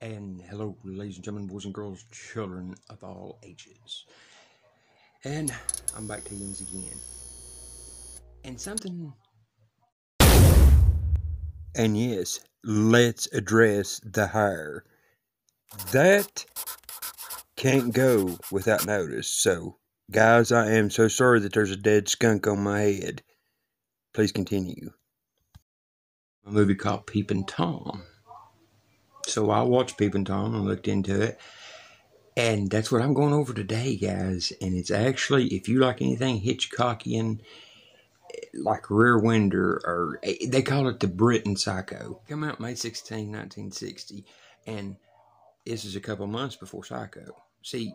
And hello, ladies and gentlemen, boys and girls, children of all ages. And I'm back to yous again. And something. And yes, let's address the hair. That can't go without notice. So, guys, I am so sorry that there's a dead skunk on my head. Please continue. A movie called Peeping Tom. So I watched Peeping Tom and looked into it. And that's what I'm going over today, guys. And it's actually, if you like anything Hitchcockian, like Rear Window, or eh, they call it the Britain Psycho. Come out May 16, 1960. And this is a couple months before Psycho. See,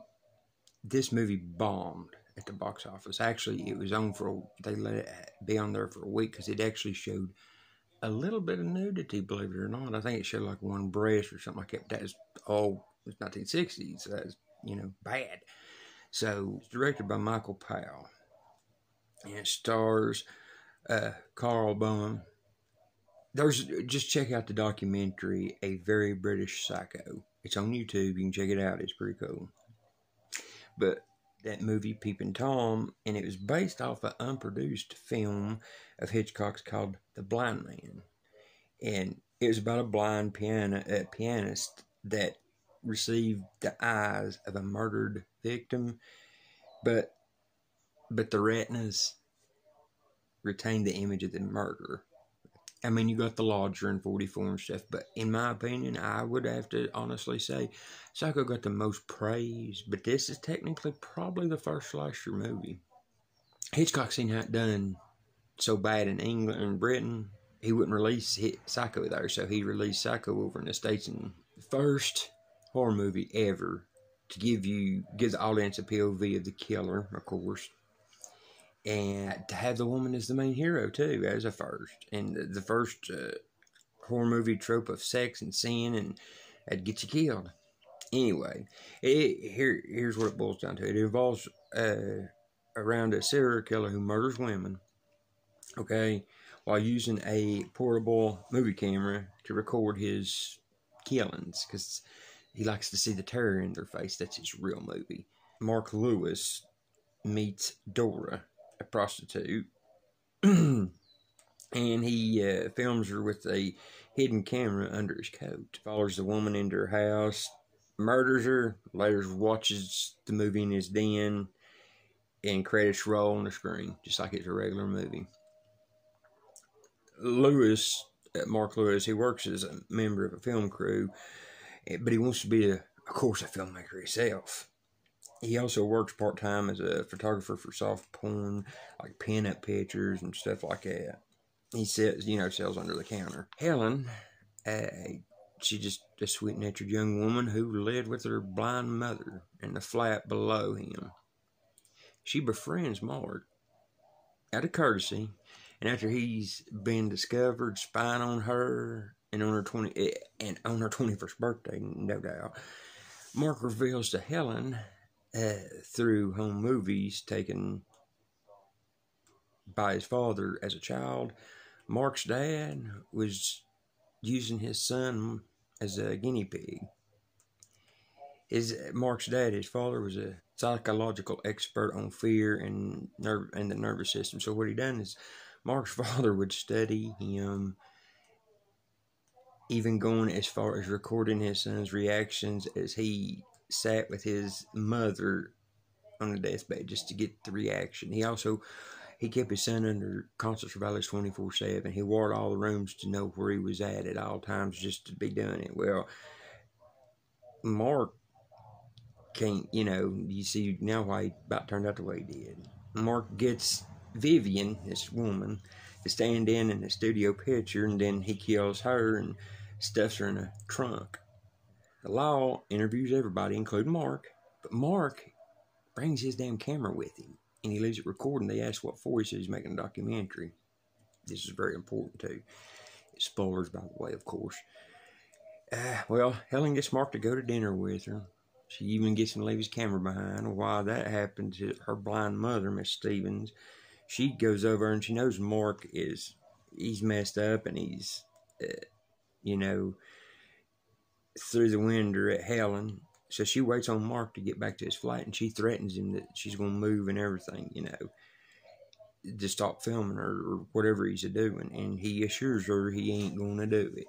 this movie bombed at the box office. Actually, it was on for, they let it be on there for a week because it actually showed a little bit of nudity, believe it or not. I think it showed like one breast or something like that. That is all it's 1960s. So that's you know bad. So it's directed by Michael Powell and stars uh, Carl Boehm. There's just check out the documentary "A Very British Psycho." It's on YouTube. You can check it out. It's pretty cool. But that movie Peeping Tom, and it was based off an unproduced film of Hitchcock's called The Blind Man, and it was about a blind piano a pianist that received the eyes of a murdered victim, but but the retinas retained the image of the murderer. I mean, you got the lodger and 44 and stuff, but in my opinion, I would have to honestly say Psycho got the most praise, but this is technically probably the first slasher movie. Hitchcock seen how it done so bad in England and Britain, he wouldn't release Psycho there, so he released Psycho over in the States. And the first horror movie ever to give you, give the audience a POV of the killer, of course and to have the woman as the main hero too as a first. And the, the first uh, horror movie trope of sex and sin and that get you killed. Anyway it, here here's what it boils down to. It involves uh, around a serial killer who murders women okay while using a portable movie camera to record his killings because he likes to see the terror in their face. That's his real movie. Mark lewis meets dora a prostitute, and he uh, films her with a hidden camera under his coat. Follows the woman into her house, murders her, later watches the movie in his den, and credits roll on the screen, just like it's a regular movie. Lewis, uh, Mark Lewis, he works as a member of a film crew, eh, but he wants to be, a, of course, a filmmaker himself he also works part time as a photographer for soft porn, like pin-up pictures and stuff like that. He says, you know, sells under the counter. Helen, uh, she's just a sweet-natured young woman who lived with her blind mother in the flat below him. She befriends Mark out of courtesy, and after he's been discovered spying on her and on her twenty and on her twenty-first birthday, no doubt, Mark reveals to Helen uh, through home movies taken by his father as a child. Mark's dad was using his son as a guinea pig. His Mark's dad, his father, was a psychological expert on fear and nerve and the nervous system. So what he done is, Mark's father would study him, even going as far as recording his son's reactions as he sat with his mother on the deathbed just to get the reaction. He also he kept his son under constant surveillance twenty four seven. He wore all the rooms to know where he was at at all times just to be doing it. Well, Mark can't, you know, you see now why he about turned out the way he did. Mark gets Vivian, this woman, to stand in in the studio picture, and then he kills her and stuffs her in a trunk. The law interviews everybody, including Mark, but Mark brings his damn camera with him and he leaves it recording. They ask what for. He says he's making a documentary. This is very important too. It's spoilers, by the way, of course. Uh, well, Helen gets Mark to go to dinner with her. She even gets him to leave his camera behind. Why that happens, her blind mother, Miss Stevens, she goes over and she knows Mark is he's messed up and he's, uh, you know, through the window at Helen. So she waits on Mark to get back to his flight, and she threatens him that she's going to move and everything, you know, to stop filming her or whatever he's a doing. And he assures her he ain't going to do it.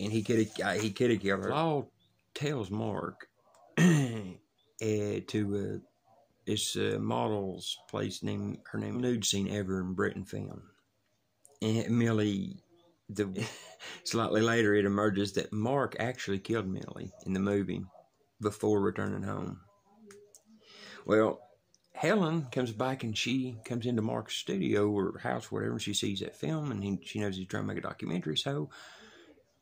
And he could have he could killed her. Law tells Mark uh, to uh, this uh, model's place named her name nude scene ever in Britain film. And Millie, the slightly later it emerges that Mark actually killed Millie in the movie before returning home. Well, Helen comes back and she comes into Mark's studio or house, whatever, and she sees that film and he, she knows he's trying to make a documentary, so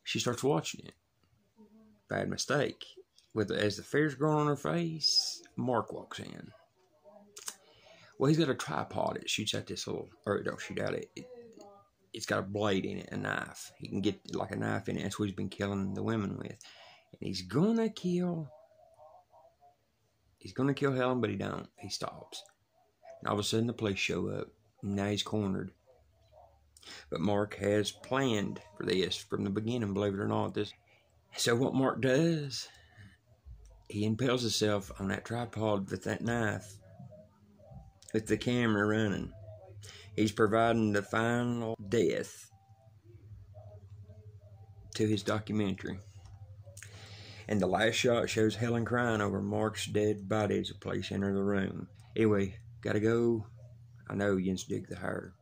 she starts watching it. Bad mistake. With as the fear's growing on her face, Mark walks in. Well, he's got a tripod. It shoots out this little, or don't shoot out. It, it it's got a blade in it, a knife. He can get like a knife in it. That's what he's been killing the women with. And he's gonna kill. He's gonna kill Helen, but he don't. He stops. And all of a sudden, the police show up. now he's cornered. But Mark has planned for this from the beginning. Believe it or not, this. So what Mark does, he impales himself on that tripod with that knife, with the camera running He's providing the final death to his documentary. And the last shot shows Helen crying over Mark's dead body as the police enter the room. Anyway, gotta go. I know you dig the hair.